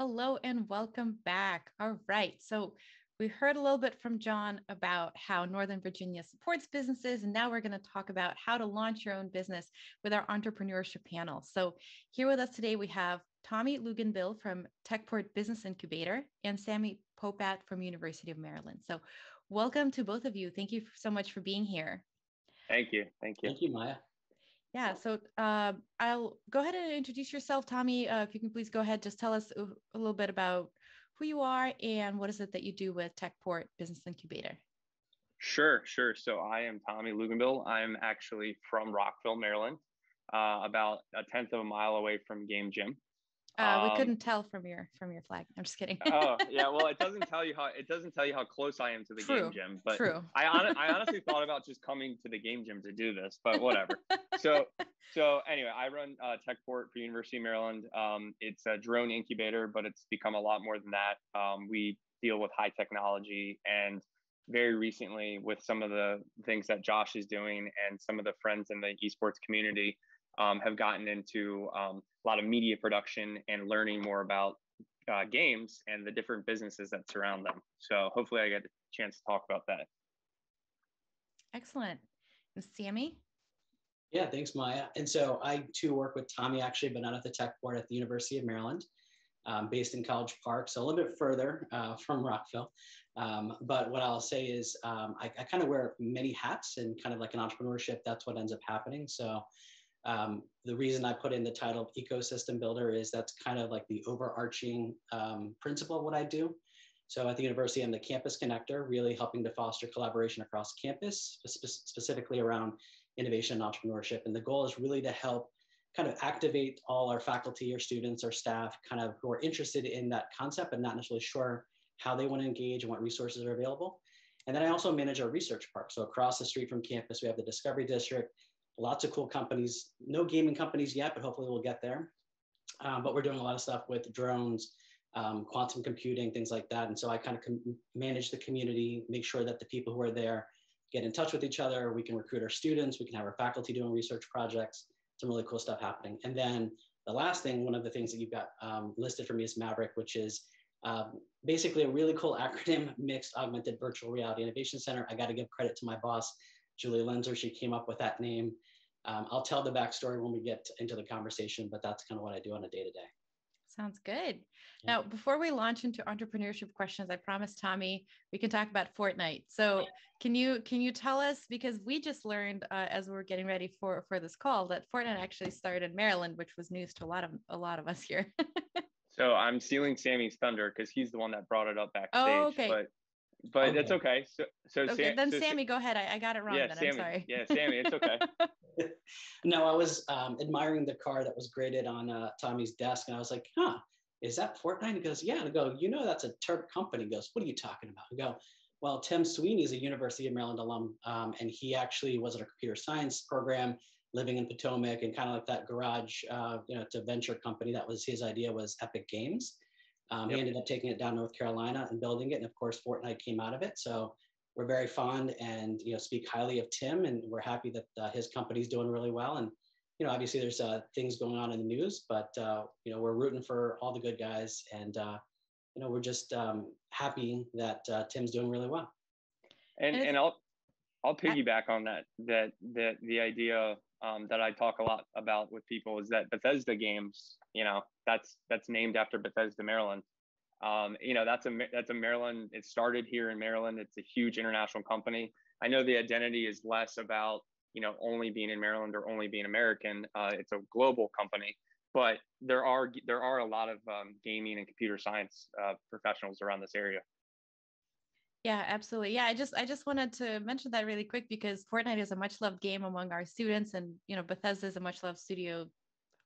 Hello and welcome back. All right. So we heard a little bit from John about how Northern Virginia supports businesses, and now we're going to talk about how to launch your own business with our entrepreneurship panel. So here with us today, we have Tommy Luginbill from Techport Business Incubator and Sammy Popat from University of Maryland. So welcome to both of you. Thank you so much for being here. Thank you. Thank you. Thank you, Maya. Yeah, so uh, I'll go ahead and introduce yourself, Tommy. Uh, if you can please go ahead, just tell us a, little bit about who you are and what is it that you do with Techport Business Incubator. Sure, sure. So I am Tommy Luginbill. I'm actually from Rockville, Maryland, uh, about a tenth of a mile away from Game Gym. Uh, we um, couldn't tell from your from your flag. I'm just kidding. oh yeah, well it doesn't tell you how it doesn't tell you how close I am to the True. game gym. But True. I on, I honestly thought about just coming to the game gym to do this, but whatever. so so anyway, I run uh, Techport for University of Maryland. Um, it's a drone incubator, but it's become a lot more than that. Um, we deal with high technology and very recently with some of the things that Josh is doing and some of the friends in the esports community um, have gotten into um, a lot of media production and learning more about uh, games and the different businesses that surround them. So hopefully I get a chance to talk about that. Excellent. And Sammy? Yeah, thanks, Maya. And so I too work with Tommy actually, but not at the Techport at the University of Maryland, um, based in College Park, so a little bit further uh, from Rockville. Um, but what I'll say is um, I, I kind of wear many hats and kind of like an entrepreneurship, that's what ends up happening. So um, the reason I put in the title of ecosystem builder is that's kind of like the overarching um, principle of what I do. So at the university, I'm the campus connector, really helping to foster collaboration across campus, spe specifically around innovation and entrepreneurship. And the goal is really to help kind of activate all our faculty or students or staff kind of who are interested in that concept but not necessarily sure how they want to engage and what resources are available. And then I also manage our research park. So across the street from campus, we have the Discovery District, lots of cool companies, no gaming companies yet, but hopefully we'll get there. Um, but we're doing a lot of stuff with drones, um, quantum computing, things like that. And so I kind of manage the community, make sure that the people who are there get in touch with each other. We can recruit our students. We can have our faculty doing research projects. Some really cool stuff happening. And then the last thing, one of the things that you've got um, listed for me is Maverick, which is um, basically a really cool acronym, Mixed Augmented Virtual Reality Innovation Center. I got to give credit to my boss, Julie Lenzer. She came up with that name. Um, I'll tell the backstory when we get into the conversation, but that's kind of what I do on a day to day. Sounds good. Yeah. Now, before we launch into entrepreneurship questions, I promised Tommy we can talk about Fortnite. So, can you can you tell us because we just learned uh, as we are getting ready for for this call that Fortnite actually started in Maryland, which was news to a lot of a lot of us here. so I'm stealing Sammy's thunder because he's the one that brought it up backstage. Oh, okay. But but okay. it's okay. So, so okay, Sam, then so Sammy, go ahead. I, I got it wrong. Yeah, then. Sammy. I'm sorry. Yeah, Sammy, it's okay. no, I was um, admiring the car that was graded on uh, Tommy's desk, and I was like, "Huh, is that Fortnite?" He goes, "Yeah." And I go, "You know, that's a Terp company." He goes, "What are you talking about?" I go, "Well, Tim Sweeney is a University of Maryland alum, um, and he actually was at a computer science program." living in Potomac and kind of like that garage, uh, you know, to venture company. That was his idea was Epic Games. Um, yep. He ended up taking it down North Carolina and building it, and of course, Fortnite came out of it. So we're very fond and you know speak highly of Tim, and we're happy that uh, his company's doing really well. And you know, obviously, there's uh, things going on in the news, but uh, you know, we're rooting for all the good guys, and uh, you know, we're just um, happy that uh, Tim's doing really well. And and I'll I'll piggyback on that that that the idea um, that I talk a lot about with people is that Bethesda games, you know, that's that's named after Bethesda, Maryland. Um, you know, that's a that's a Maryland. It started here in Maryland. It's a huge international company. I know the identity is less about you know only being in Maryland or only being American. Uh, it's a global company, but there are there are a lot of um, gaming and computer science uh, professionals around this area. Yeah, absolutely. Yeah, I just I just wanted to mention that really quick because Fortnite is a much loved game among our students, and you know Bethesda is a much loved studio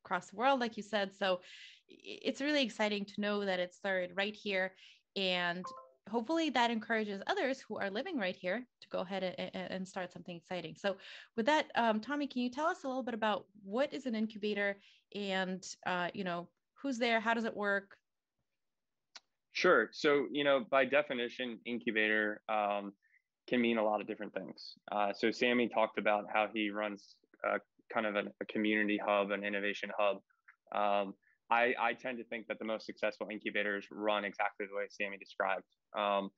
across the world, like you said. So it's really exciting to know that it started right here, and hopefully that encourages others who are living right here to go ahead and, and start something exciting. So with that, um, Tommy, can you tell us a little bit about what is an incubator, and uh, you know who's there, how does it work, Sure. So, you know, by definition, incubator um, can mean a lot of different things. Uh, so, Sammy talked about how he runs uh, kind of a, a, community hub, an innovation hub. Um, I, I tend to think that the most successful incubators run exactly the way Sammy described. Um,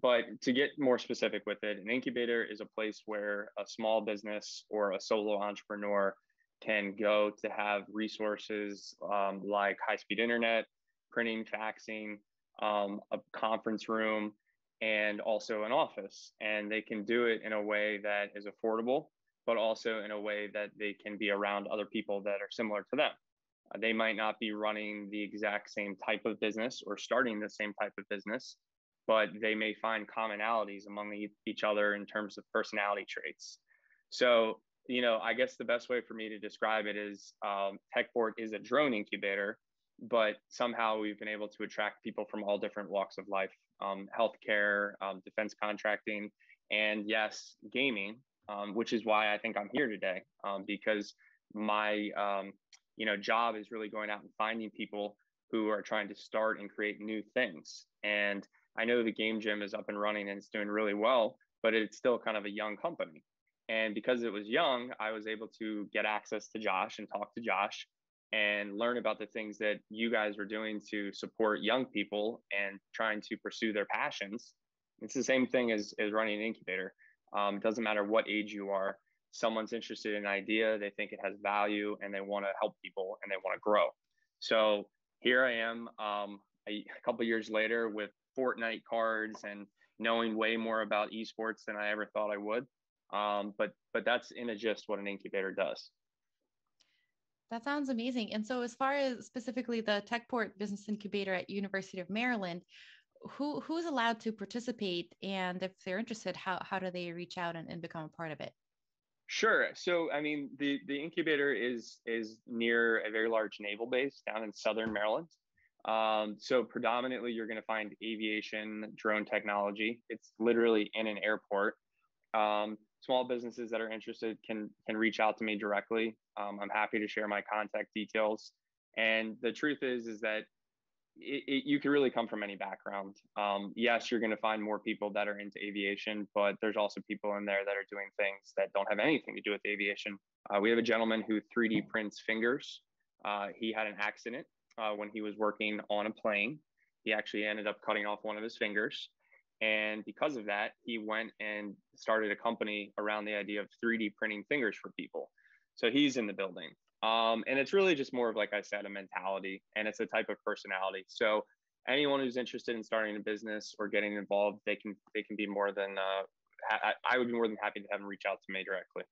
but to get more specific with it, an incubator is a place where a small business or a solo entrepreneur can go to have resources um, like high speed internet, printing, faxing, um, a conference room, and also an office. And they can do it in a way that is affordable, but also in a way that they can be around other people that are similar to them. Uh, they might not be running the exact same type of business or starting the same type of business, but they may find commonalities among each other in terms of personality traits. So, you know, I guess the best way for me to describe it is um, TechPort is a drone incubator, but somehow we've been able to attract people from all different walks of life um, healthcare, um, defense contracting, and yes, gaming, um, which is why I think I'm here today um, because my um, you know job is really going out and finding people who are trying to start and create new things. And I know the game gym is up and running and it's doing really well, but it's still kind of a young company. And because it was young, I was able to get access to Josh and talk to Josh and learn about the things that you guys were doing to support young people and trying to pursue their passions. It's the same thing as, as running an incubator. Um, it doesn't matter what age you are, someone's interested in an idea, they think it has value, and they want to help people and they want to grow. So here I am um, a, a couple years later with Fortnite cards and knowing way more about esports than I ever thought I would. Um, but but that's in a gist what an incubator does. That sounds amazing. And so, as far as specifically the TechPort Business Incubator at University of Maryland, who who's allowed to participate, and if they're interested, how how do they reach out and, and become a part of it? Sure. So, I mean, the the incubator is is near a very large naval base down in southern Maryland. Um, so, predominantly, you're going to find aviation drone technology. It's literally in an airport. Um, small businesses that are interested can can reach out to me directly. Um, I'm happy to share my contact details. And the truth is, is that it, it, you can really come from any background. Um, yes, you're going to find more people that are into aviation, but there's also people in there that are doing things that don't have anything to do with aviation. Uh, we have a gentleman who 3D prints fingers. Uh, he had an accident uh, when he was working on a plane. He actually ended up cutting off one of his fingers. And because of that, he went and started a company around the idea of 3D printing fingers for people. So he's in the building. Um, and it's really just more of, like I said, a mentality and it's a type of personality. So anyone who's interested in starting a business or getting involved, they can, they can be more than, uh, ha- I would be more than happy to have them reach out to me directly.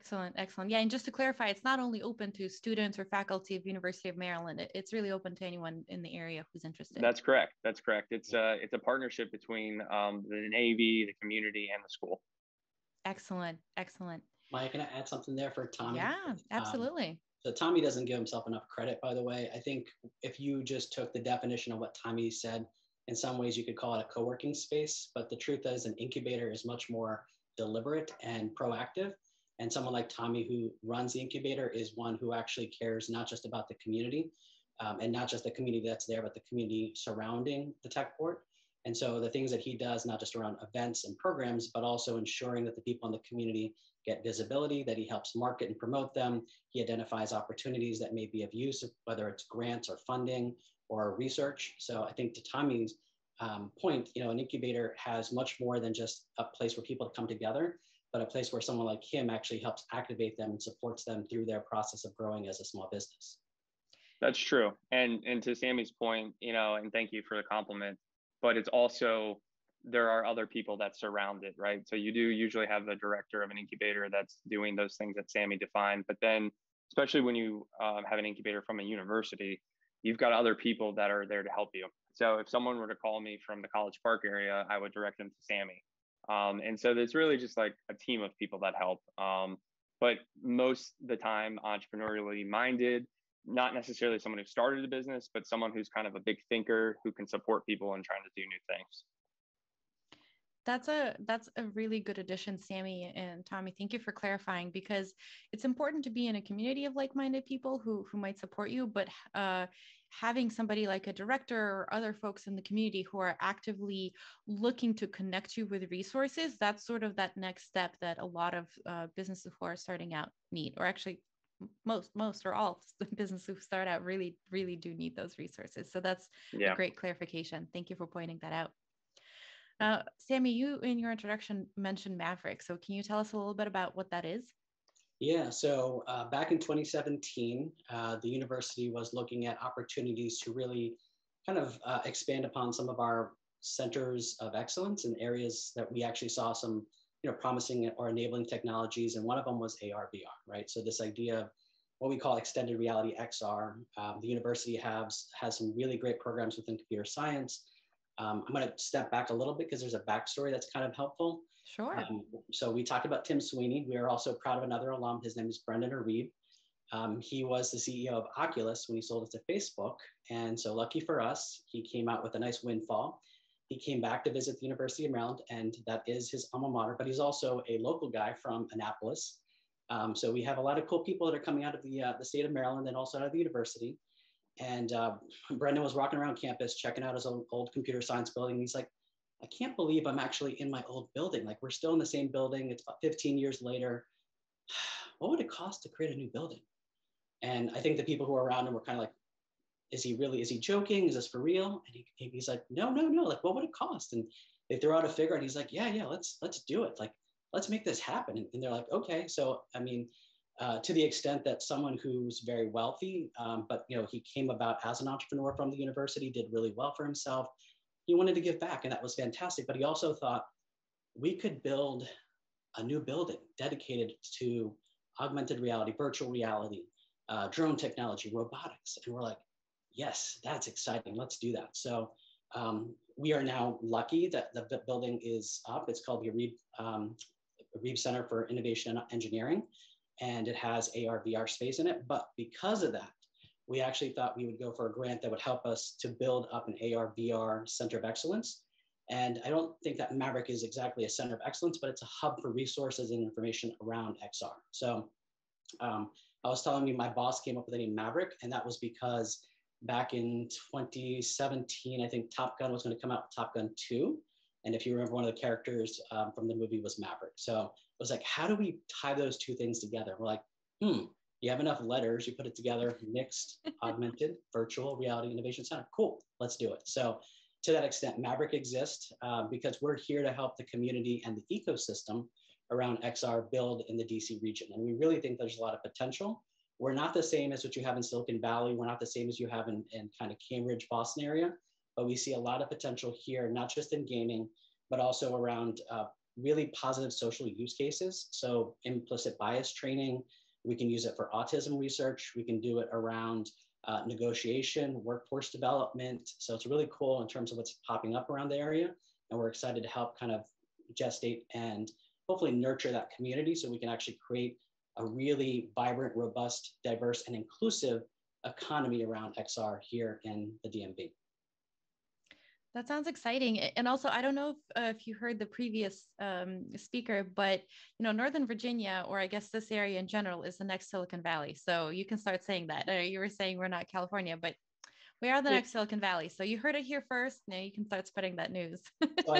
Excellent, excellent. Yeah, and just to clarify, it's not only open to students or faculty of University of Maryland. It's really open to anyone in the area who's interested. That's correct. That's correct. It's a uh, it's a partnership between um, the Navy, the community, and the school. Excellent, excellent. Maya, can I add something there for Tommy? Yeah, um, absolutely. Um, so Tommy doesn't give himself enough credit, by the way. I think if you just took the definition of what Tommy said, in some ways you could call it a co-working space, but the truth is an incubator is much more deliberate and proactive and someone like Tommy, who runs the incubator, is one who actually cares not just about the community um, and not just the community that's there, but the community surrounding the tech port. And so the things that he does, not just around events and programs, but also ensuring that the people in the community get visibility, that he helps market and promote them. He identifies opportunities that may be of use, whether it's grants or funding or research. So I think to Tommy's um, point, you know, an incubator has much more than just a place where people come together but a place where someone like him actually helps activate them and supports them through their process of growing as a small business. That's true. And and to Sammy's point, you know, and thank you for the compliment, but it's also there are other people that surround it, right? So you do usually have the director of an incubator that's doing those things that Sammy defined, but then especially when you um, have an incubator from a university, you've got other people that are there to help you. So if someone were to call me from the College Park area, I would direct them to Sammy. Um, and so it's really just like a team of people that help. Um, but most the time, entrepreneurially minded, not necessarily someone who started a business, but someone who's kind of a big thinker who can support people and trying to do new things. That's a that's a really good addition, Sammy and Tommy. Thank you for clarifying because it's important to be in a community of like-minded people who who might support you, but uh, having somebody like a director or other folks in the community who are actively looking to connect you with resources that's sort of that next step that a lot of uh, businesses who are starting out need or actually most most or all the businesses who start out really really do need those resources. So that's yeah. a great clarification. Thank you for pointing that out. Uh, sammy you in your introduction mentioned maverick. So can you tell us a little bit about what that is? Yeah, so uh, back in 2017, uh, the university was looking at opportunities to really kind of uh, expand upon some of our centers of excellence and areas that we actually saw some you know, promising or enabling technologies. And one of them was AR, VR, right? So this idea of what we call extended reality XR. Um, the university has, has some really great programs within computer science. Um, I'm going to step back a little bit because there's a backstory that's kind of helpful. Sure. Um, so we talked about Tim Sweeney. We are also proud of another alum. His name is Brendan Iribe. Um, he was the CEO of Oculus when he sold it to Facebook. And so lucky for us, he came out with a nice windfall. He came back to visit the University of Maryland, and that is his alma mater, but he's also a local guy from Annapolis. Um, so we have a lot of cool people that are coming out of the, uh, the state of Maryland and also out of the university. And uh, Brendan was walking around campus, checking out his old, old computer science building. He's like, I can't believe I'm actually in my old building. Like we're still in the same building. It's about 15 years later. What would it cost to create a new building? And I think the people who were around him were kind of like, is he really, is he joking? Is this for real? And he, he's like, no, no, no. Like, what would it cost? And they throw out a figure and he's like, yeah, yeah, let's, let's do it. Like, let's make this happen. And, they're like, okay. So, I mean, uh, to the extent that someone who's very wealthy, um, but you know, he came about as an entrepreneur from the university, did really well for himself. He wanted to give back, and that was fantastic. But he also thought we could build a new building dedicated to augmented reality, virtual reality, uh, drone technology, robotics, and we're like, yes, that's exciting. Let's do that. So um, we are now lucky that the building is up. It's called the Iribe, um, Center for Innovation and Engineering, and it has AR VR space in it. But because of that, we actually thought we would go for a grant that would help us to build up an AR VR center of excellence. And I don't think that Maverick is exactly a center of excellence, but it's a hub for resources and information around XR. So um, I was telling you my boss came up with the name Maverick, and that was because back in 2017, I think Top Gun was going to come out Top Gun 2. And if you remember, one of the characters um, from the movie was Maverick. So it was like, how do we tie those two things together? We're like, hmm, you have enough letters, you put it together, mixed, augmented, virtual reality innovation center. Cool, let's do it. So to that extent, Maverick exists uh, because we're here to help the community and the ecosystem around XR build in the DC region. And we really think there's a lot of potential. We're not the same as what you have in Silicon Valley. We're not the same as you have in, in kind of Cambridge, Boston area, but we see a lot of potential here, not just in gaming, but also around uh, really positive social use cases. So implicit bias training, we can use it for autism research. We can do it around uh, negotiation, workforce development. So it's really cool in terms of what's popping up around the area. And we're excited to help kind of gestate and hopefully nurture that community so we can actually create a really vibrant, robust, diverse, and inclusive economy around XR here in the DMV. That sounds exciting. And also, I don't know if, uh, if you heard the previous um, speaker, but you know, Northern Virginia, or I guess this area in general, is the next Silicon Valley. So you can start saying that. Uh, you were saying we're not California, but we are the yeah. next Silicon Valley. So you heard it here first. Now you can start spreading that news.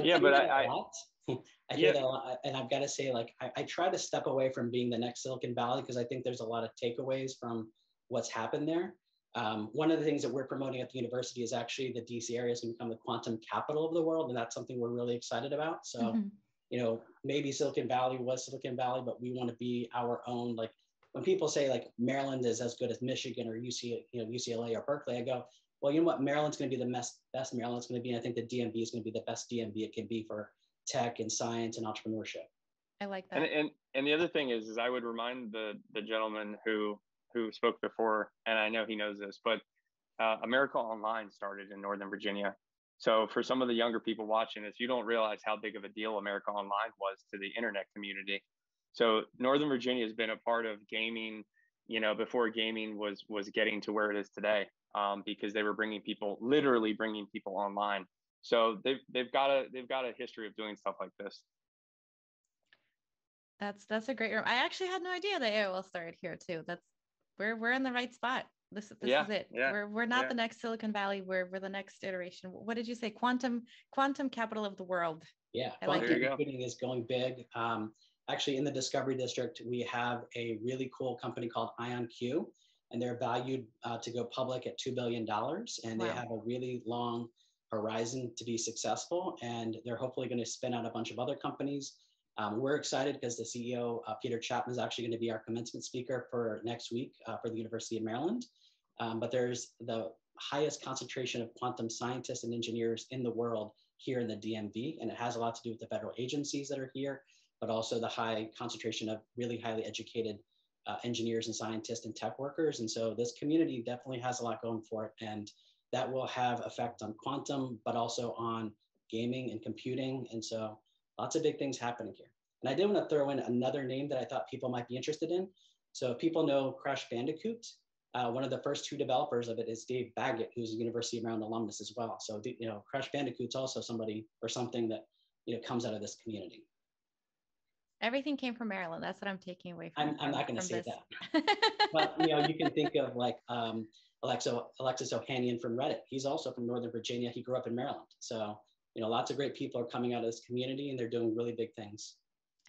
yeah, but I, I, I hear yeah. that a lot, and I've got to say, like, I, I try to step away from being the next Silicon Valley because I think there's a lot of takeaways from what's happened there. Um, one of the things that we're promoting at the university is actually the DC area is going to become the quantum capital of the world, and that's something we're really excited about. So, mm-hmm. you know, maybe Silicon Valley was Silicon Valley, but we want to be our own. Like when people say like Maryland is as good as Michigan or UC, you know, UCLA or Berkeley, I go, well, you know what? Maryland's going to be the best. Best Maryland's going to be. And I think the DMV is going to be the best DMV it can be for tech and science and entrepreneurship. I like that. And, and and the other thing is, is I would remind the the gentleman who who spoke before, and I know he knows this, but uh, America Online started in Northern Virginia. So for some of the younger people watching this, you don't realize how big of a deal America Online was to the internet community. So Northern Virginia has been a part of gaming, you know, before gaming was was getting to where it is today, um, because they were bringing people, literally bringing people online. So they've they've got a they've got a history of doing stuff like this. That's that's a great room. I actually had no idea that AOL started here too. That's we're we're in the right spot. This, this yeah, is it. Yeah, we're we're not yeah. the next Silicon Valley. We're we're the next iteration. What did you say? Quantum quantum capital of the world. Yeah, I quantum like computing is going big. Um, Actually, in the Discovery District, we have a really cool company called IonQ, and they're valued uh, to go public at $2 billion. And wow. they have a really long horizon to be successful. And they're hopefully going to spin out a bunch of other companies. Um, we're excited because the CEO, uh, Peter Chapman, is actually going to be our commencement speaker for next week uh, for the University of Maryland. Um, but there's the highest concentration of quantum scientists and engineers in the world here in the DMV. And it has a lot to do with the federal agencies that are here, but also the high concentration of really highly educated uh, engineers and scientists and tech workers. And so this community definitely has a lot going for it. And that will have effect on quantum, but also on gaming and computing. And so lots of big things happening here. And I did want to throw in another name that I thought people might be interested in. So if people know Crash Bandicoot. Uh, one of the first two developers of it is Dave Baggett, who's a University of Maryland alumnus as well. So you know, Crash Bandicoot's also somebody or something that you know comes out of this community. Everything came from Maryland. That's what I'm taking away from. I'm, I'm not going to say this. that, but you know, you can think of like um, Alexa, Alexis Ohanian from Reddit. He's also from Northern Virginia. He grew up in Maryland. So you know, lots of great people are coming out of this community, and they're doing really big things.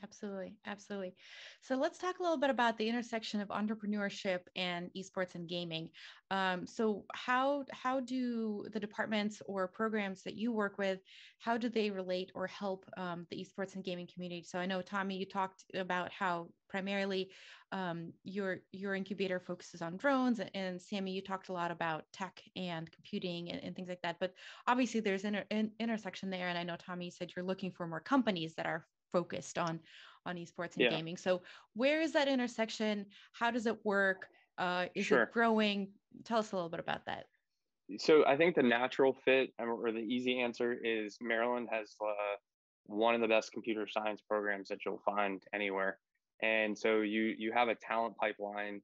Absolutely. Absolutely. So let's talk a little bit about the intersection of entrepreneurship and esports and gaming. Um, so how how do the departments or programs that you work with, how do they relate or help um, the esports and gaming community? So I know Tommy, you talked about how primarily um, your your incubator focuses on drones, and, and, Sammy, you talked a lot about tech and computing and, and things like that. But obviously, there's an inter- intersection there, and I know Tommy said you're looking for more companies that are focused on on esports and yeah. gaming. So where is that intersection? How does it work? Uh, is sure. it growing? Tell us a little bit about that. So I think the natural fit or the easy answer is Maryland has uh, one of the best computer science programs that you'll find anywhere. And so you you have a talent pipeline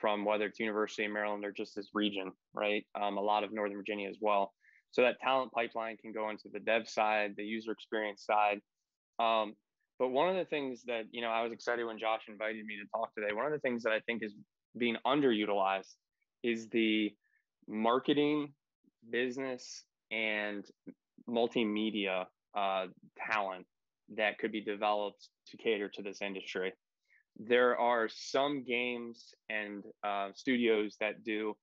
from whether it's University of Maryland or just this region, right? Um, a lot of Northern Virginia as well. So that talent pipeline can go into the dev side, the user experience side. Um, but one of the things that, you know, I was excited when Josh invited me to talk today. One of the things that I think is being underutilized is the marketing, business, and multimedia uh, talent that could be developed to cater to this industry. There are some games and uh, studios that do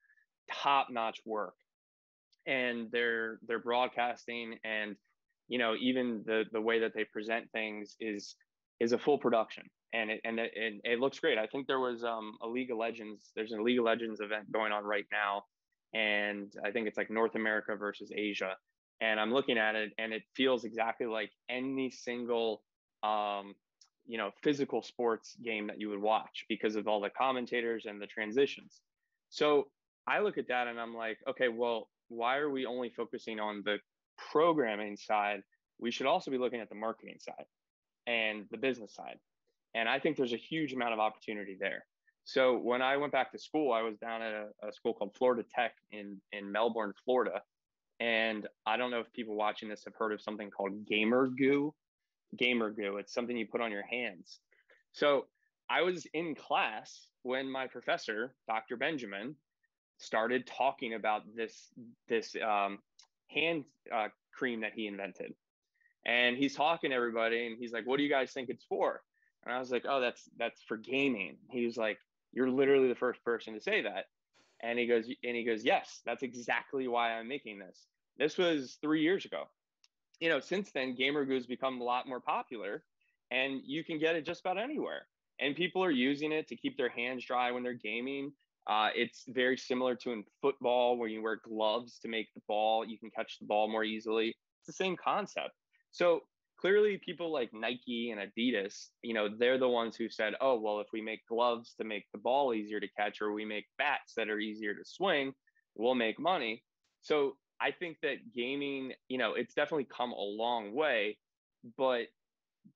top-notch work, and they're they're broadcasting and you know even the the way that they present things is is a full production. And it and it, it, it looks great. I think there was um, a league of legends there's a league of legends event going on right now. And i think it's like north america versus asia. And i'm looking at it and it feels exactly like any single um, you know physical sports game that you would watch because of all the commentators and the transitions. So i look at that and i'm like okay well why are we only focusing on the programming side, we should also be looking at the marketing side and the business side. And I think there's a huge amount of opportunity there. So when I went back to school, I was down at a, a school called Florida Tech in, in Melbourne, Florida. And I don't know if people watching this have heard of something called gamer goo. Gamer goo, it's something you put on your hands. So I was in class when my professor, Dr. Benjamin, started talking about this this um, hand uh, cream that he invented. And he's talking to everybody and he's like, what do you guys think it's for? And I was like, oh, that's that's for gaming. He was like, you're literally the first person to say that. And he goes, and he goes, yes, that's exactly why I'm making this. This was three years ago. You know, since then, Gamer Goo's become a lot more popular, and you can get it just about anywhere. And people are using it to keep their hands dry when they're gaming. Uh, it's very similar to in football where you wear gloves to make the ball, you can catch the ball more easily. It's the same concept. So clearly people like Nike and Adidas, you know, they're the ones who said, oh, well, if we make gloves to make the ball easier to catch or we make bats that are easier to swing, we'll make money. So I think that gaming, you know, it's definitely come a long way, but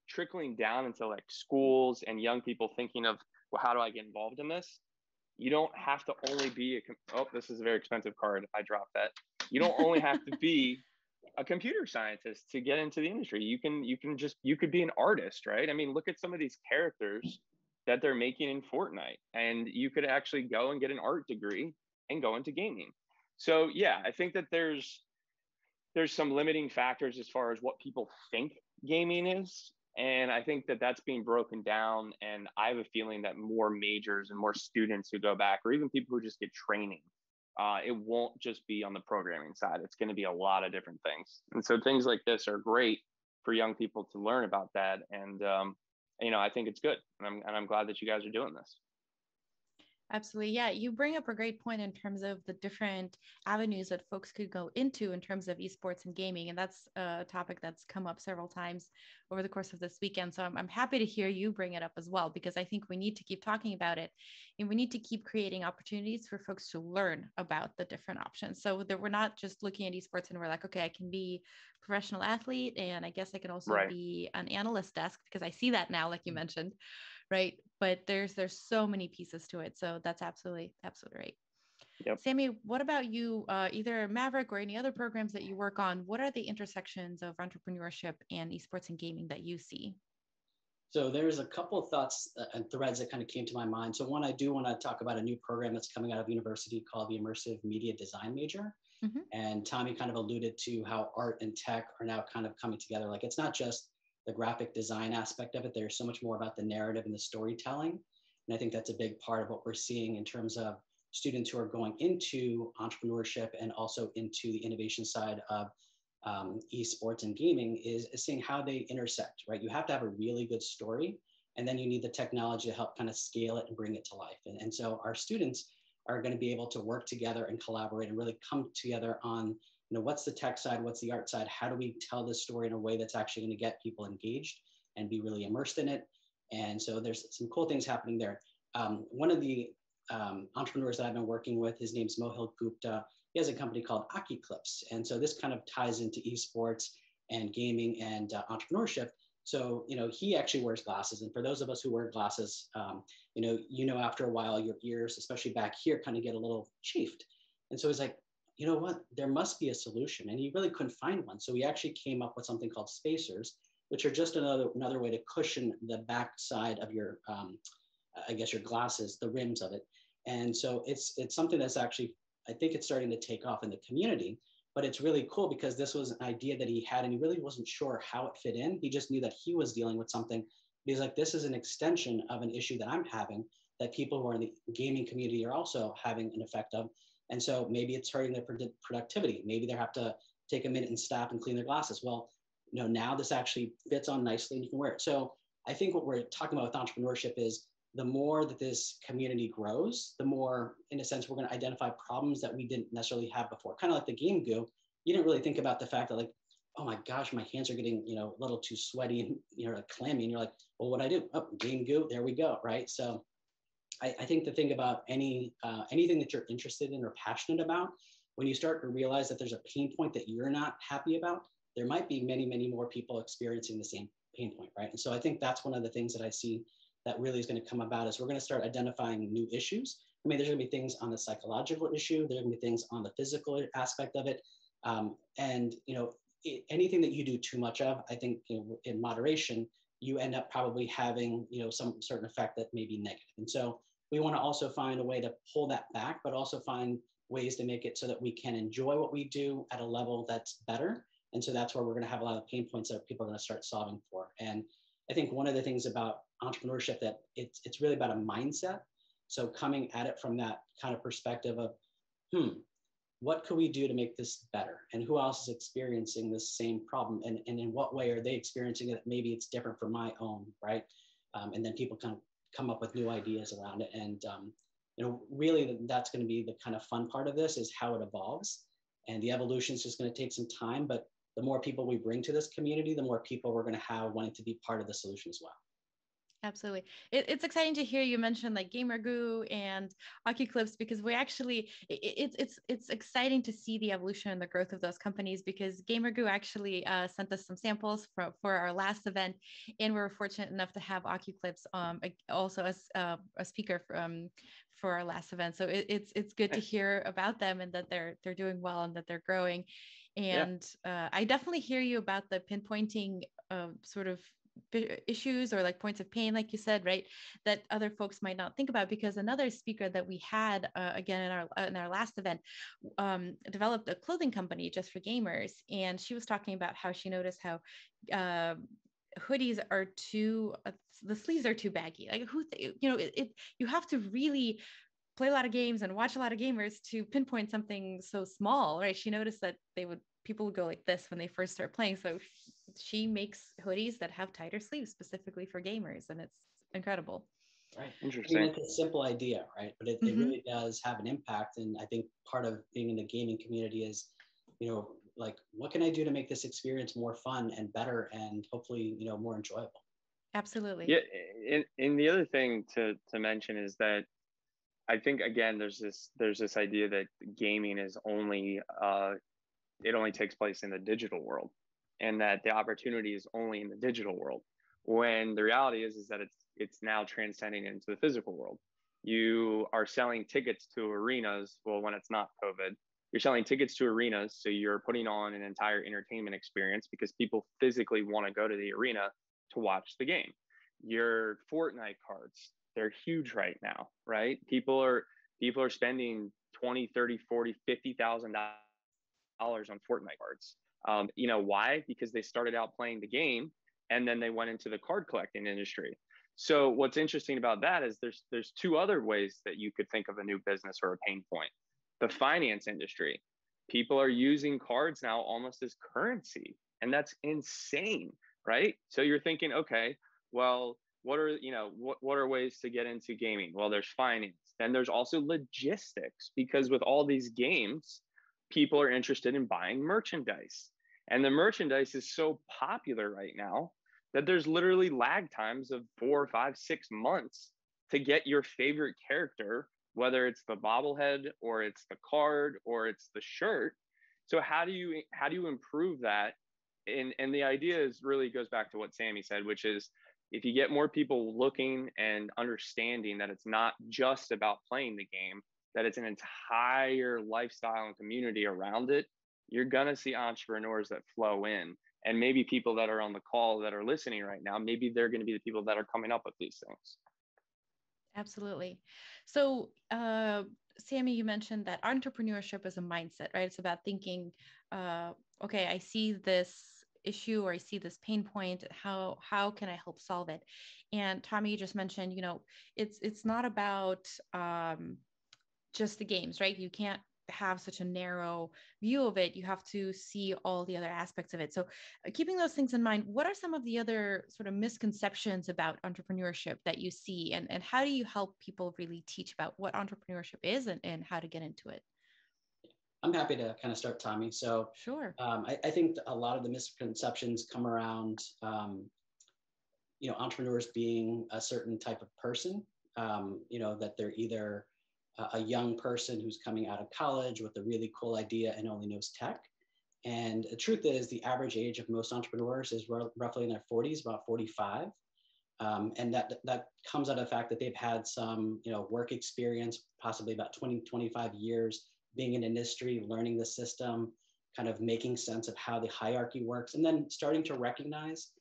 trickling down into like schools and young people thinking of, well, how do I get involved in this? You don't have to only be a oh this is a very expensive card. I dropped that. You don't only have to be a computer scientist to get into the industry. You can you can just you could be an artist right? I mean look at some of these characters that they're making in fortnite and you could actually go and get an art degree and go into gaming. So yeah i think that there's there's some limiting factors as far as what people think gaming is And I think that that's being broken down. And I have a feeling that more majors and more students who go back, or even people who just get training, uh, it won't just be on the programming side. It's going to be a lot of different things. And so things like this are great for young people to learn about that. And, um, you know, I think it's good. And I'm, and I'm glad that you guys are doing this. Absolutely. Yeah. You bring up a great point in terms of the different avenues that folks could go into in terms of esports and gaming. And that's a topic that's come up several times over the course of this weekend. So I'm, I'm happy to hear you bring it up as well, because I think we need to keep talking about it and we need to keep creating opportunities for folks to learn about the different options. So that we're not just looking at esports and we're like, okay, I can be a professional athlete and I guess I can also right. be an analyst desk because I see that now, like you mm-hmm. mentioned right but there's there's so many pieces to it so that's absolutely absolutely right Yep. Sammy, what about you? Uh, either Maverick or any other programs that you work on, what are the intersections of entrepreneurship and esports and gaming that you see? So there's a couple of thoughts uh, and threads that kind of came to my mind. So one, I do want to talk about a new program that's coming out of university called the Immersive Media Design Major. Mm-hmm. And Tommy kind of alluded to how art and tech are now kind of coming together. Like it's not just the graphic design aspect of it. There's so much more about the narrative and the storytelling. And I think that's a big part of what we're seeing in terms of students who are going into entrepreneurship and also into the innovation side of um, esports and gaming is, is seeing how they intersect, right? You have to have a really good story and then you need the technology to help kind of scale it and bring it to life. And, and so our students are going to be able to work together and collaborate and really come together on you know, what's the tech side, what's the art side? How do we tell this story in a way that's actually going to get people engaged and be really immersed in it? And so there's some cool things happening there. Um, one of the um, entrepreneurs that I've been working with, his name's Mohil Gupta. He has a company called Ocuclips. And so this kind of ties into esports and gaming and uh, entrepreneurship. So, you know, he actually wears glasses. And for those of us who wear glasses, um, you know, you know, after a while, your ears, especially back here, kind of get a little chafed. And so he's like, you know what, there must be a solution. And he really couldn't find one. So he actually came up with something called spacers, which are just another, another way to cushion the back side of your, um, I guess your glasses, the rims of it. And so it's, it's something that's actually, I think it's starting to take off in the community, but it's really cool because this was an idea that he had and he really wasn't sure how it fit in. He just knew that he was dealing with something. He's like, this is an extension of an issue that I'm having that people who are in the gaming community are also having an effect of. And so maybe it's hurting their productivity. Maybe they have to take a minute and stop and clean their glasses. Well, you know, now this actually fits on nicely and you can wear it. So I think what we're talking about with entrepreneurship is the more that this community grows, the more, in a sense, we're going to identify problems that we didn't necessarily have before. Kind of like the game goo. You didn't really think about the fact that like, oh my gosh, my hands are getting, you know, a little too sweaty and you know, like clammy. And you're like, well, what I do? Oh, game goo. There we go. Right. So I, I think the thing about any uh, anything that you're interested in or passionate about, when you start to realize that there's a pain point that you're not happy about, there might be many, many more people experiencing the same pain point, right? And so I think that's one of the things that I see that really is going to come about is we're going to start identifying new issues. I mean, there's going to be things on the psychological issue, there's going to be things on the physical aspect of it, um, and you know, it, anything that you do too much of, I think you know, in moderation, you end up probably having you know some certain effect that may be negative. And so we want to also find a way to pull that back, but also find ways to make it so that we can enjoy what we do at a level that's better. And so that's where we're going to have a lot of pain points that people are going to start solving for. And I think one of the things about entrepreneurship that it's it's really about a mindset. So coming at it from that kind of perspective of, hmm, what could we do to make this better? And who else is experiencing this same problem? And, and in what way are they experiencing it? Maybe it's different from my own, right? Um, and then people kind of come up with new ideas around it. And um, you know, really, that's going to be the kind of fun part of this is how it evolves. And the evolution is just going to take some time, but the more people we bring to this community, the more people we're going to have wanting to be part of the solution as well. Absolutely. It, it's exciting to hear you mention like GamerGoo and Ocuclips because we actually it, it's it's it's exciting to see the evolution and the growth of those companies because GamerGoo actually uh, sent us some samples for, for our last event and we are fortunate enough to have Ocuclips um, also as uh, a speaker from for our last event. So it, it's it's good to hear about them and that they're they're doing well and that they're growing. And yeah. uh, I definitely hear you about the pinpointing uh, sort of issues or like points of pain like you said right that other folks might not think about because another speaker that we had uh, again in our in our last event um, developed a clothing company just for gamers and she was talking about how she noticed how uh, hoodies are too uh, the sleeves are too baggy. Like who you know it, it you have to really play a lot of games and watch a lot of gamers to pinpoint something so small right? She noticed that they would people would go like this when they first start playing so she makes hoodies that have tighter sleeves specifically for gamers and it's incredible. Right. Interesting I mean, it's a simple idea right? But it, mm-hmm. it really does have an impact and i think part of being in the gaming community is you know like what can i do to make this experience more fun and better and hopefully you know more enjoyable? Absolutely. Yeah and, and the other thing to to mention is that i think again there's this there's this idea that gaming is only uh it only takes place in the digital world and that the opportunity is only in the digital world when the reality is is that it's it's now transcending into the physical world. You are selling tickets to arenas. Well when it's not covid you're selling tickets to arenas so you're putting on an entire entertainment experience because people physically want to go to the arena to watch the game. Your fortnite cards they're huge right now right? People are people are spending 20 30 40 50 thousand dollars on fortnite cards um, you know why? Because they started out playing the game and then they went into the card collecting industry. So what's interesting about that is there's there's two other ways that you could think of a new business or a pain point. The finance industry. People are using cards now almost as currency, and that's insane, right? So you're thinking, okay, well, what are you know what, what are ways to get into gaming? Well there's finance. Then there's also logistics because with all these games people are interested in buying merchandise and the merchandise is so popular right now that there's literally lag times of four five six months to get your favorite character whether it's the bobblehead or it's the card or it's the shirt. So how do you how do you improve that? And and the idea is really goes back to what Sammy said, which is if you get more people looking and understanding that it's not just about playing the game, that it's an entire lifestyle and community around it, you're going to see entrepreneurs that flow in. And maybe people that are on the call that are listening right now, maybe they're going to be the people that are coming up with these things. Absolutely. So, uh, Sammy, you mentioned that entrepreneurship is a mindset, right? It's about thinking, uh, okay, I see this issue or I see this pain point. How how can I help solve it? And Tommy, you just mentioned, you know, it's it's not about um, just the games, right? You can't have such a narrow view of it you have to see all the other aspects of it. So uh, keeping those things in mind what are some of the other sort of misconceptions about entrepreneurship that you see? And, and how do you help people really teach about what entrepreneurship is and, and how to get into it? I'm happy to kind of start tommy. So sure. um, I, I, think a lot of the misconceptions come around um, you know entrepreneurs being a certain type of person um, you know that they're either a young person who's coming out of college with a really cool idea and only knows tech. And the truth is, the average age of most entrepreneurs is r- roughly in their 40s, about 45. Um, and that that comes out of the fact that they've had some you know work experience, possibly about 20, 25 years being in industry, learning the system, kind of making sense of how the hierarchy works, and then starting to recognize,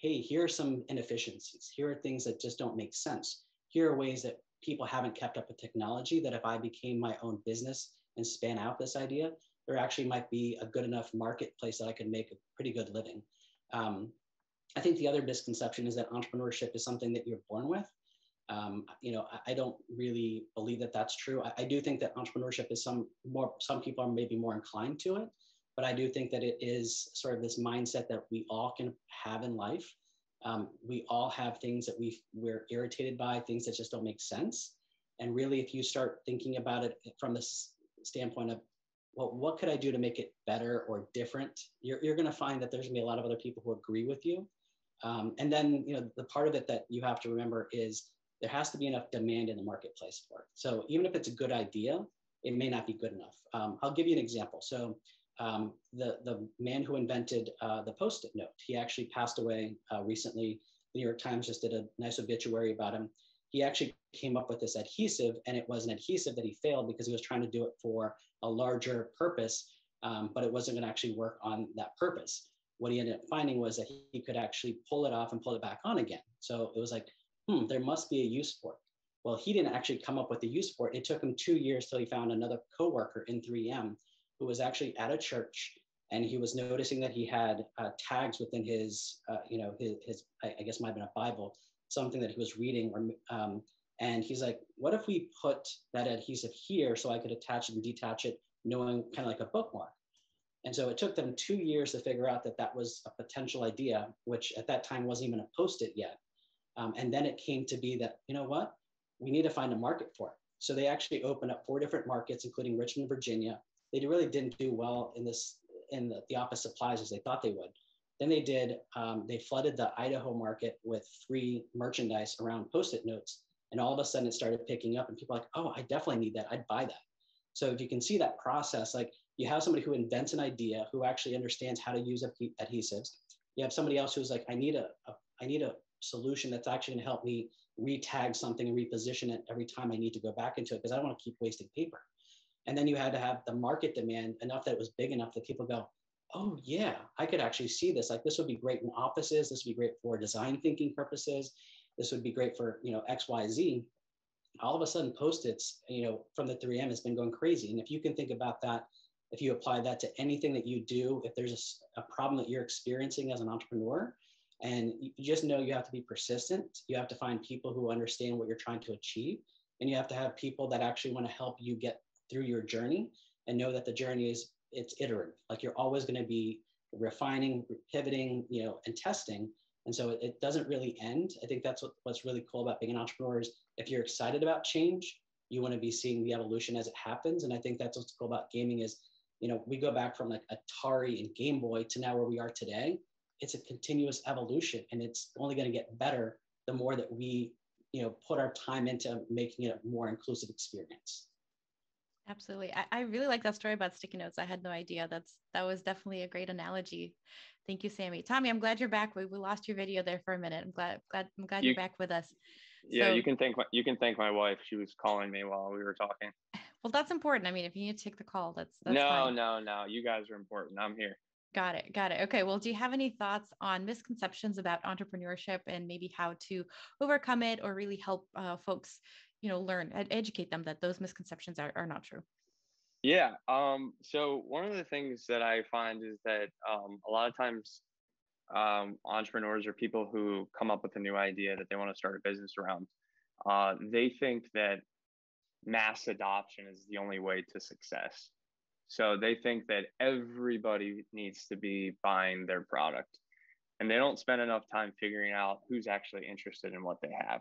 hey, here are some inefficiencies. Here are things that just don't make sense. Here are ways that people haven't kept up with technology that if I became my own business and span out this idea, there actually might be a good enough marketplace that I could make a pretty good living. Um, I think the other misconception is that entrepreneurship is something that you're born with. Um, you know, I, I, don't really believe that that's true. I, I, do think that entrepreneurship is some more, some people are maybe more inclined to it, but I do think that it is sort of this mindset that we all can have in life um, we all have things that we we're irritated by, things that just don't make sense. And really, if you start thinking about it from this standpoint of, well, what could I do to make it better or different? You're, you're going to find that there's going to be a lot of other people who agree with you. Um, and then, you know, the part of it that you have to remember is there has to be enough demand in the marketplace for it. So even if it's a good idea, it may not be good enough. Um, I'll give you an example. So um, the, the man who invented uh, the post-it note. He actually passed away uh, recently. The New York Times just did a nice obituary about him. He actually came up with this adhesive, and it was an adhesive that he failed because he was trying to do it for a larger purpose, um, but it wasn't going to actually work on that purpose. What he ended up finding was that he could actually pull it off and pull it back on again. So it was like, hmm, there must be a use for it. Well, he didn't actually come up with the use for it. It took him two years till he found another coworker in 3M who was actually at a church and he was noticing that he had uh, tags within his, uh, you know, his, his I, guess might have been a Bible, something that he was reading, or um, and he's like, what if we put that adhesive here so I could attach it and detach it, knowing kind of like a bookmark. And so it took them two years to figure out that that was a potential idea, which at that time wasn't even a post-it yet. Um, and then it came to be that, you know what, we need to find a market for it. So they actually opened up four different markets, including Richmond, Virginia. They really didn't do well in this in the, the office supplies as they thought they would. Then they did, um, they flooded the Idaho market with free merchandise around post-it notes. And all of a sudden it started picking up and people like, oh, I definitely need that. I'd buy that. So if you can see that process, like you have somebody who invents an idea, who actually understands how to use adhesives. You have somebody else who's like, I need a, a I need a solution that's actually going to help me retag something and reposition it every time I need to go back into it because I don't want to keep wasting paper. And then you had to have the market demand enough that it was big enough that people go, oh yeah, I could actually see this. Like this would be great in offices. This would be great for design thinking purposes. This would be great for you know X, Y, Z. All of a sudden, post-its, you know, from the 3M has been going crazy. And if you can think about that, if you apply that to anything that you do, if there's a, a problem that you're experiencing as an entrepreneur, and you just know you have to be persistent, you have to find people who understand what you're trying to achieve, and you have to have people that actually want to help you get through your journey and know that the journey is it's iterative. Like you're always going to be refining, pivoting, you know, and testing. And so it, doesn't really end. I think that's what, what's really cool about being an entrepreneur is if you're excited about change, you want to be seeing the evolution as it happens. And I think that's what's cool about gaming is, you know, we go back from like Atari and Game Boy to now where we are today. It's a continuous evolution and it's only going to get better the more that we, you know, put our time into making it a more inclusive experience. Absolutely. I, I really like that story about sticky notes. I had no idea. That's that was definitely a great analogy. Thank you, Sammy. Tommy, I'm glad you're back. We, we lost your video there for a minute. I'm glad glad I'm glad you, are back with us. Yeah, so, you can thank my, you can thank my wife. She was calling me while we were talking. Well, that's important. I mean, if you need to take the call, that's, that's no, fine. no, no. You guys are important. I'm here. Got it. Got it. Okay. Well, do you have any thoughts on misconceptions about entrepreneurship and maybe how to overcome it or really help uh, folks you know learn and educate them that those misconceptions are, are not true. Yeah um, so one of the things that i find is that um, a lot of times um, entrepreneurs or people who come up with a new idea that they want to start a business around uh, they think that mass adoption is the only way to success. So they think that everybody needs to be buying their product and they don't spend enough time figuring out who's actually interested in what they have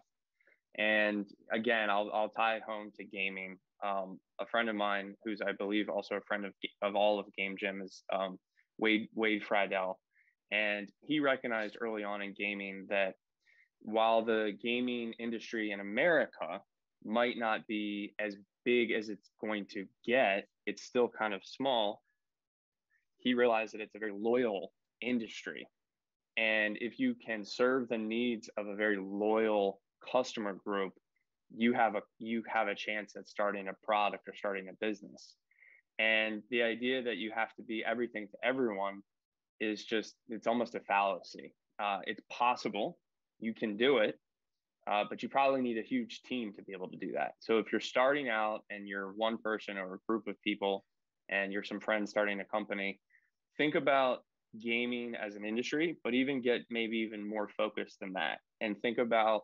and again, I'll, I'll tie it home to gaming. Um, a friend of mine, who's I believe also a friend of, of all of Game Gym, is um, Wade Wade Friedel, and he recognized early on in gaming that while the gaming industry in America might not be as big as it's going to get, it's still kind of small. He realized that it's a very loyal industry. And if you can serve the needs of a very loyal customer group, you have a you have a chance at starting a product or starting a business. And the idea that you have to be everything to everyone is just it's almost a fallacy. Uh, it's possible, you can do it, uh, but you probably need a huge team to be able to do that. So if you're starting out and you're one person or a group of people, and you're some friends starting a company, think about gaming as an industry, but even get maybe even more focused than that, and think about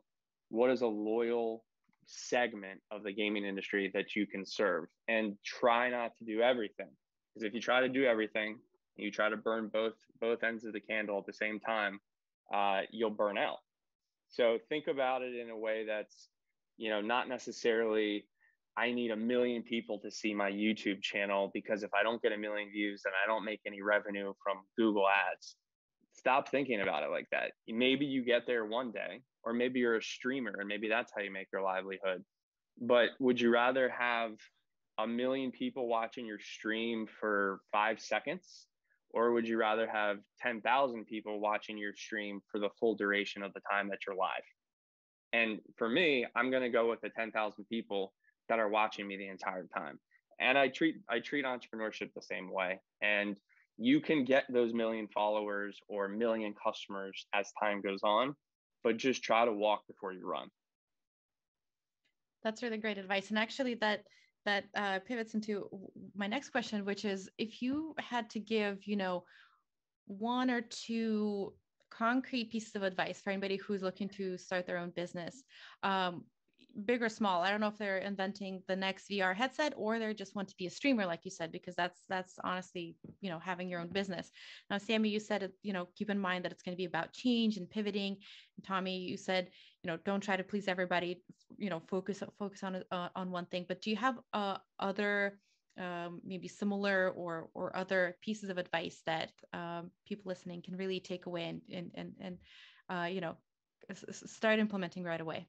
what is a loyal segment of the gaming industry that you can serve? And try not to do everything. Because if you try to do everything you try to burn both both ends of the candle at the same time uh, you'll burn out. So think about it in a way that's you know not necessarily i need a million people to see my youtube channel because if i don't get a million views then i don't make any revenue from google ads. Stop thinking about it like that. Maybe you get there one day or maybe you're a streamer and maybe that's how you make your livelihood. But would you rather have a million people watching your stream for five seconds? Or would you rather have 10,000 people watching your stream for the full duration of the time that you're live? And for me, I'm going to go with the 10,000 people that are watching me the entire time. And I treat I treat entrepreneurship the same way. And you can get those million followers or million customers as time goes on but just try to walk before you run. That's really great advice. And actually, that that uh, pivots into my next question, which is if you had to give, you know, one or two concrete pieces of advice for anybody who's looking to start their own business, um, big or small. I don't know if they're inventing the next VR headset or they just want to be a streamer, like you said, because that's that's honestly, you know, having your own business. Now, Sammy, you said, you know, keep in mind that it's going to be about change and pivoting. And Tommy, you said, you know, don't try to please everybody. You know, focus focus on uh, on one thing. But do you have uh, other um, maybe similar or or other pieces of advice that um, people listening can really take away and and and, and uh, you know start implementing right away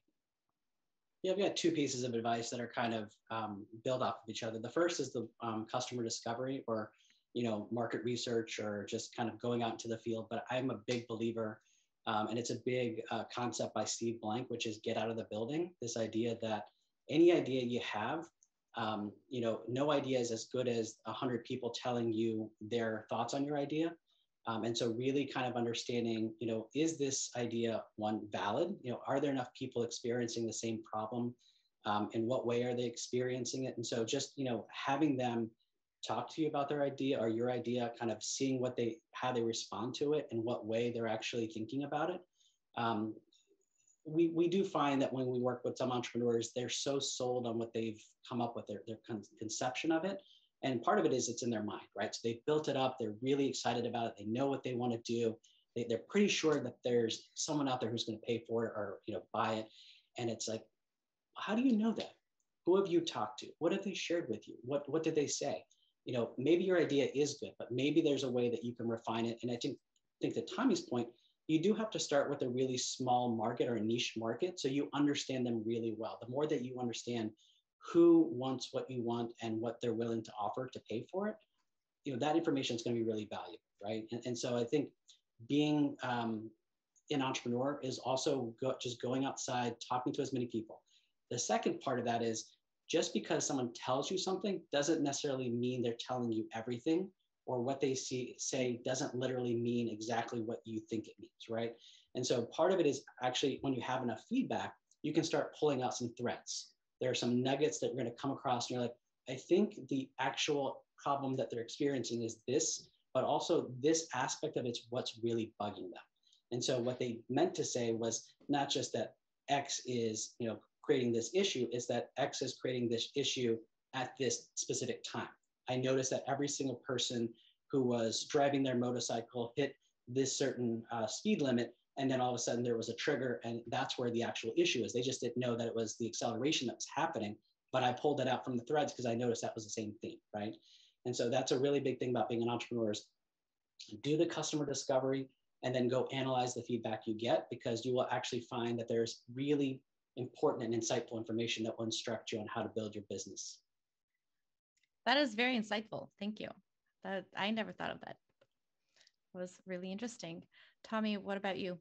yeah, we got two pieces of advice that are kind of um, build off of each other. The first is the um, customer discovery or, you know, market research or just kind of going out into the field. But I'm a big believer, um, and it's a big uh, concept by Steve Blank, which is get out of the building. This idea that any idea you have, um, you know, no idea is as good as a hundred people telling you their thoughts on your idea. Um, and so really kind of understanding, you know, is this idea one valid? You know, are there enough people experiencing the same problem? Um, in what way are they experiencing it? And so just, you know, having them talk to you about their idea or your idea, kind of seeing what they, how they respond to it and what way they're actually thinking about it. Um, we, we do find that when we work with some entrepreneurs, they're so sold on what they've come up with, their, their con- conception of it, and part of it is it's in their mind, right? So they built it up. They're really excited about it. They know what they want to do. They, they're pretty sure that there's someone out there who's going to pay for it or you know buy it. And it's like, how do you know that? Who have you talked to? What have they shared with you? What what did they say? You know, maybe your idea is good, but maybe there's a way that you can refine it. And I think think to Tommy's point, you do have to start with a really small market or a niche market so you understand them really well. The more that you understand who wants what you want and what they're willing to offer to pay for it, you know, that information is going to be really valuable, right? And, and so I think being um, an entrepreneur is also go, just going outside, talking to as many people. The second part of that is just because someone tells you something doesn't necessarily mean they're telling you everything or what they see say doesn't literally mean exactly what you think it means, right? And so part of it is actually when you have enough feedback, you can start pulling out some threads there are some nuggets that you're going to come across and you're like, I think the actual problem that they're experiencing is this, but also this aspect of it's what's really bugging them. And so what they meant to say was not just that X is, you know, creating this issue, is that X is creating this issue at this specific time. I noticed that every single person who was driving their motorcycle hit this certain uh, speed limit and then all of a sudden there was a trigger and that's where the actual issue is. They just didn't know that it was the acceleration that was happening but i pulled that out from the threads because i noticed that was the same thing right? And so that's a really big thing about being an entrepreneur is do the customer discovery and then go analyze the feedback you get because you will actually find that there's really important and insightful information that will instruct you on how to build your business. That is very insightful. Thank you. That i never thought of that was really interesting. Tommy, what about you?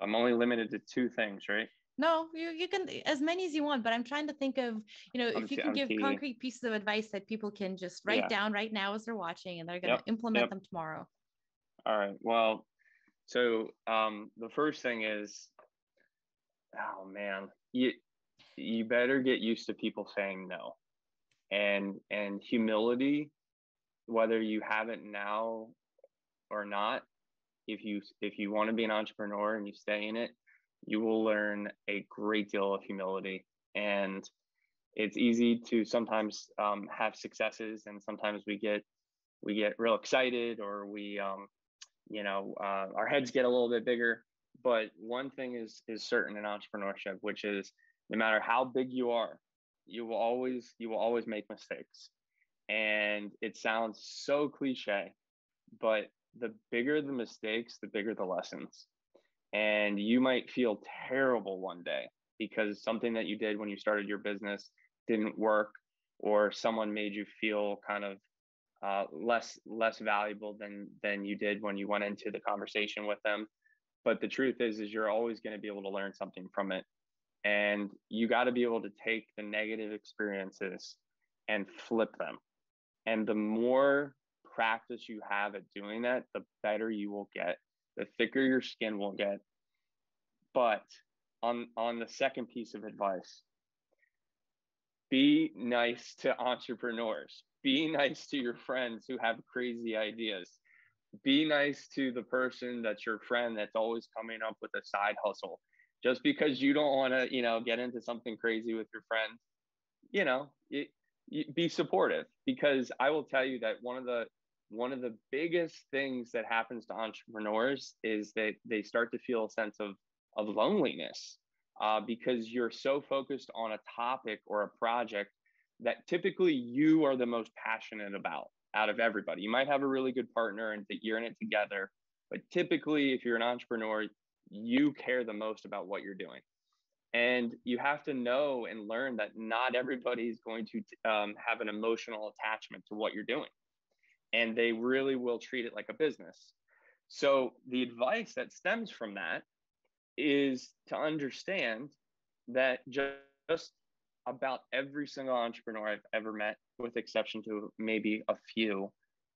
I'm only limited to two things, right? No, you, you can as many as you want, but I'm trying to think of, you know, I'm if you can I'm give concrete pieces of advice that people can just write yeah. down right now as they're watching and they're going to yep. implement yep. them tomorrow. All right. Well, so um, the first thing is, oh man, you you better get used to people saying no, and and humility, whether you have it now or not, if you if you want to be an entrepreneur and you stay in it you will learn a great deal of humility. And it's easy to sometimes um, have successes and sometimes we get we get real excited or we um, you know uh, our heads get a little bit bigger. But one thing is is certain in entrepreneurship which is no matter how big you are you will always you will always make mistakes. And it sounds so cliche but the bigger the mistakes, the bigger the lessons. And you might feel terrible one day because something that you did when you started your business didn't work, or someone made you feel kind of uh, less less valuable than than you did when you went into the conversation with them. But the truth is, is you're always going to be able to learn something from it, and you got to be able to take the negative experiences and flip them. And the more practice you have at doing that, the better you will get, the thicker your skin will get. But on on the second piece of advice, be nice to entrepreneurs. Be nice to your friends who have crazy ideas. Be nice to the person that's your friend that's always coming up with a side hustle. Just because you don't want to, you know, get into something crazy with your friend, you know, it, be supportive because I will tell you that one of the one of the biggest things that happens to entrepreneurs is that they start to feel a sense of of loneliness uh, because you're so focused on a topic or a project that typically you are the most passionate about out of everybody. You might have a really good partner and that you're in it together, but typically, if you're an entrepreneur, you care the most about what you're doing. And you have to know and learn that not everybody is going to um, have an emotional attachment to what you're doing. And they really will treat it like a business. So, the advice that stems from that is to understand that just about every single entrepreneur I've ever met, with exception to maybe a few,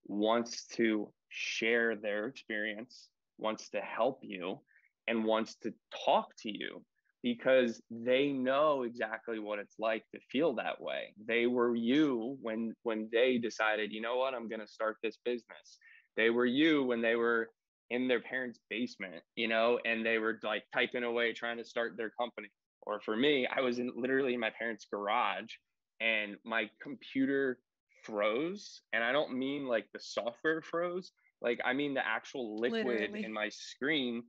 wants to share their experience, wants to help you, and wants to talk to you because they know exactly what it's like to feel that way. They were you when when they decided, you know what, I'm going to start this business. They were you when they were in their parents' basement, you know, and they were like typing away trying to start their company. Or for me, I was in literally in my parents' garage and my computer froze. And I don't mean like the software froze, like I mean the actual liquid literally. in my screen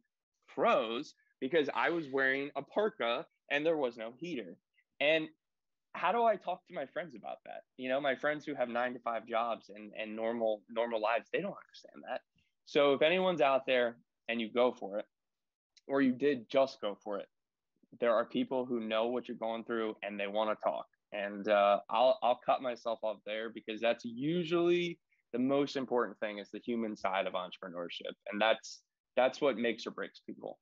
froze because I was wearing a parka and there was no heater. And how do I talk to my friends about that? You know, my friends who have nine to five jobs and, and normal normal lives, they don't understand that. So if anyone's out there and you go for it, or you did just go for it, there are people who know what you're going through and they want to talk. And uh, I'll I'll cut myself off there because that's usually the most important thing is the human side of entrepreneurship, and that's that's what makes or breaks people.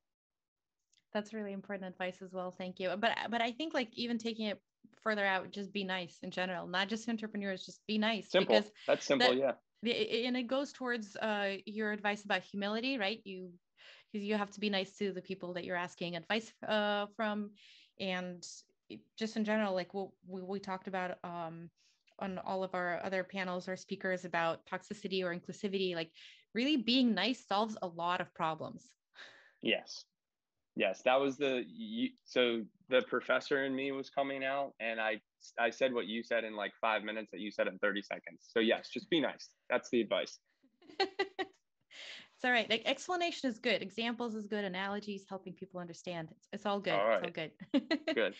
That's really important advice as well. Thank you. But but I think like even taking it further out, just be nice in general, not just entrepreneurs, just be nice. Simple. Because that's simple. That, yeah and it goes towards uh, your advice about humility right you you have to be nice to the people that you're asking advice uh, from and just in general like what we, we talked about um, on all of our other panels or speakers about toxicity or inclusivity like really being nice solves a lot of problems yes yes that was the you, so the professor in me was coming out and i I said what you said in like five minutes that you said in 30 seconds. So yes, just be nice. That's the advice. it's all right. Like explanation is good. Examples is good. Analogies helping people understand. It's, it's all good. All right. It's all good. good.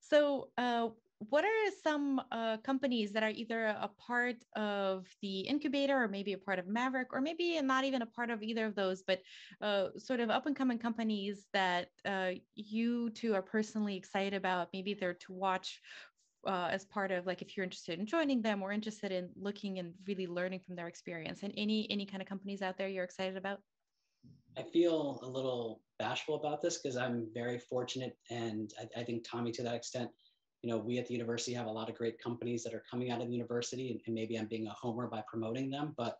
So, uh, what are some uh, companies that are either a part of the incubator or maybe a part of Maverick or maybe not even a part of either of those, but uh, sort of up and coming companies that uh, you two are personally excited about? Maybe they're to watch uh, as part of like if you're interested in joining them or interested in looking and really learning from their experience and any any kind of companies out there you're excited about i feel a little bashful about this because i'm very fortunate and I, I, think tommy to that extent you know we at the university have a lot of great companies that are coming out of the university and, and maybe i'm being a homer by promoting them but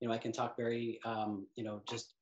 you know i can talk very um, you know just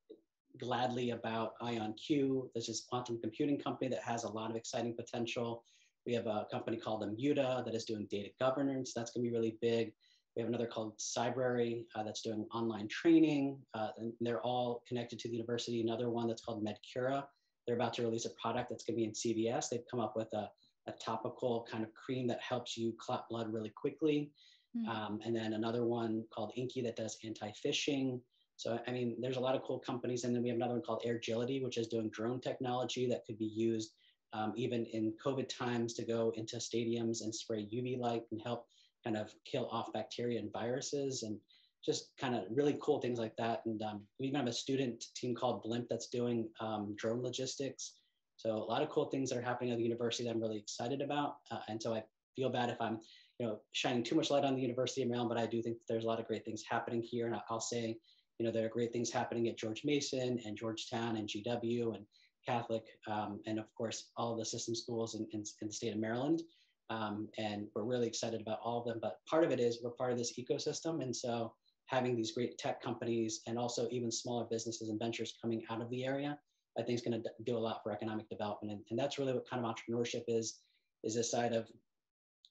gladly about IonQ. This is quantum computing company that has a lot of exciting potential. We have a company called Immuta that is doing data governance. That's going to be really big. We have another called Cybrary uh, that's doing online training. Uh, and they're all connected to the university. Another one that's called Medcura. They're about to release a product that's going to be in CVS. They've come up with a, a topical kind of cream that helps you clot blood really quickly. Mm. Um, and then another one called Inky that does anti-phishing. So, I mean, there's a lot of cool companies. And then we have another one called Airgility, which is doing drone technology that could be used um, even in COVID times to go into stadiums and spray UV light and help kind of kill off bacteria and viruses and just kind of really cool things like that. And um, we even have a student team called Blimp that's doing um, drone logistics. So a lot of cool things that are happening at the university that I'm really excited about. Uh, and so I feel bad if I'm, you know, shining too much light on the University of Maryland, but I do think there's a lot of great things happening here. And I'll say, you know, there are great things happening at George Mason and Georgetown and GW and Catholic, um, and of course, all the system schools in, in, in the state of Maryland. Um, and we're really excited about all of them. But part of it is we're part of this ecosystem. And so having these great tech companies and also even smaller businesses and ventures coming out of the area, I think is going to do a lot for economic development. And, and that's really what kind of entrepreneurship is, is this side of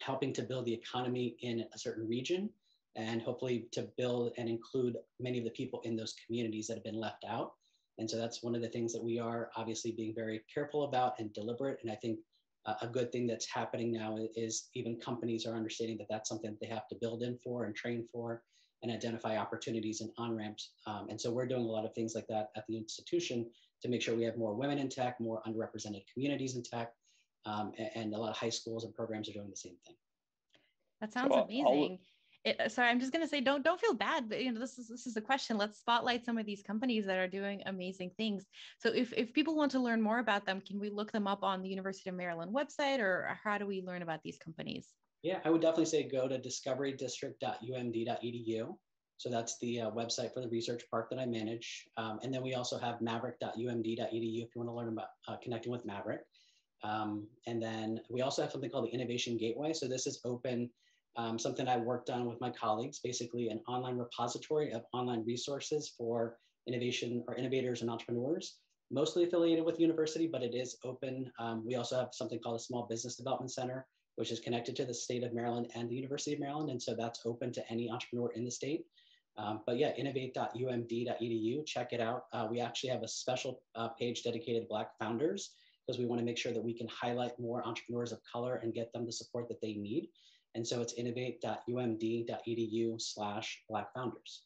helping to build the economy in a certain region and hopefully to build and include many of the people in those communities that have been left out. And so that's one of the things that we are obviously being very careful about and deliberate. And I think uh, a good thing that's happening now is even companies are understanding that that's something that they have to build in for and train for and identify opportunities and on ramps. Um, and so we're doing a lot of things like that at the institution to make sure we have more women in tech, more underrepresented communities in tech, um, and, and, a lot of high schools and programs are doing the same thing. That sounds so amazing. It, uh, sorry, I'm just gonna say don't don't feel bad, but you know this is this is a question. Let's spotlight some of these companies that are doing amazing things. So if if people want to learn more about them, can we look them up on the University of Maryland website, or how do we learn about these companies? Yeah, I would definitely say go to discoverydistrict.umd.edu. So that's the uh, website for the research park that I manage. Um, and then we also have maverick.umd.edu if you want to learn about uh, connecting with Maverick. Um, and then we also have something called the Innovation Gateway. So this is open, um, something I worked on with my colleagues, basically an online repository of online resources for innovation or innovators and entrepreneurs, mostly affiliated with university, but it is open. Um, we also have something called a Small Business Development Center, which is connected to the state of Maryland and the University of Maryland. And so that's open to any entrepreneur in the state. Um, but yeah, innovate.umd.edu, check it out. Uh, we actually have a special uh, page dedicated to Black founders because we want to make sure that we can highlight more entrepreneurs of color and get them the support that they need. And so it's innovate.umd.edu slash Black founders.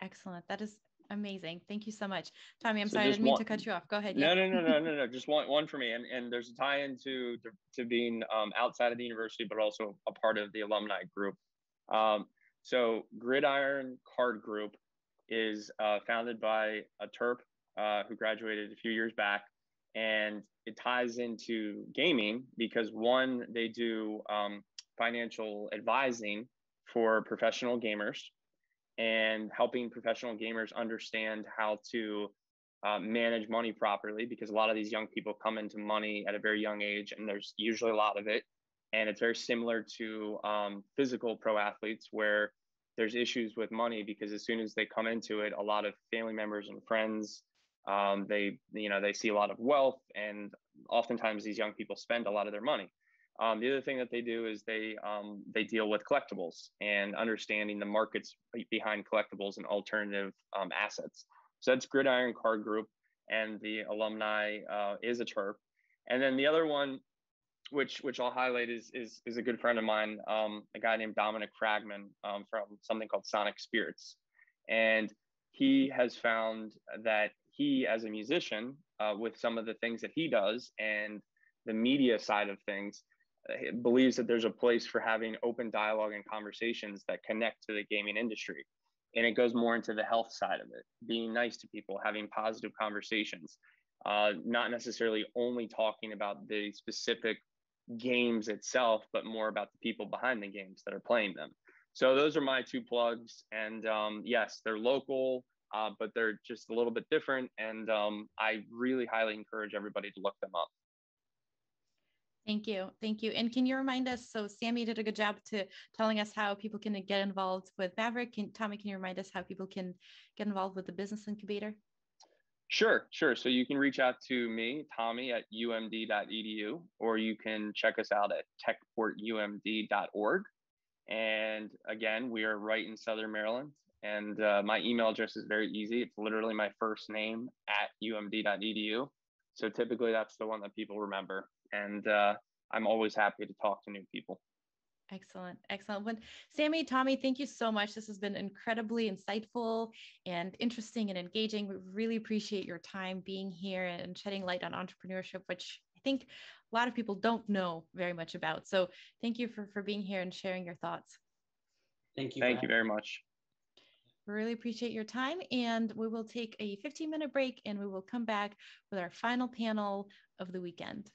Excellent. That is amazing. Thank you so much. Tommy, I'm so sorry, I didn't mean to cut you off. Go ahead. No, yeah. no, no, no, no, no. Just one, one for me. And, and there's a tie into to, to being um, outside of the university, but also a part of the alumni group. Um, so Gridiron Card Group is uh, founded by a Terp uh, who graduated a few years back. And it ties into gaming because one, they do um, financial advising for professional gamers and helping professional gamers understand how to uh, manage money properly because a lot of these young people come into money at a very young age and there's usually a lot of it and it's very similar to um, physical pro athletes where there's issues with money because as soon as they come into it a lot of family members and friends um, they you know they see a lot of wealth and oftentimes these young people spend a lot of their money um, the other thing that they do is they um, they deal with collectibles and understanding the markets behind collectibles and alternative um, assets. So that's Gridiron Card Group, and the alumni uh, is a Terp. And then the other one, which which I'll highlight, is is is a good friend of mine, um, a guy named Dominic Fragman um, from something called Sonic Spirits, and he has found that he, as a musician, uh, with some of the things that he does and the media side of things, believes that there's a place for having open dialogue and conversations that connect to the gaming industry. And it goes more into the health side of it, being nice to people, having positive conversations, uh, not necessarily only talking about the specific games itself, but more about the people behind the games that are playing them. So those are my two plugs. And um, yes, they're local, uh, but they're just a little bit different. And um, I really highly encourage everybody to look them up. Thank you. Thank you. And can you remind us? So Sammy did a good job to telling us how people can get involved with Maverick. Can, Tommy, can you remind us how people can get involved with the business incubator? Sure, sure. So you can reach out to me, Tommy, at umd.edu, or you can check us out at techportumd.org. And again, we are right in Southern Maryland. And uh, my email address is very easy. It's literally my first name at umd.edu. So typically that's the one that people remember and uh, I'm always happy to talk to new people. Excellent. Excellent. Well, Sammy, Tommy, thank you so much. This has been incredibly insightful and interesting and engaging. We really appreciate your time being here and shedding light on entrepreneurship, which I think a lot of people don't know very much about. So thank you for, for being here and sharing your thoughts. Thank you. Thank you very much. We really appreciate your time and we will take a 15 minute break and we will come back with our final panel of the weekend.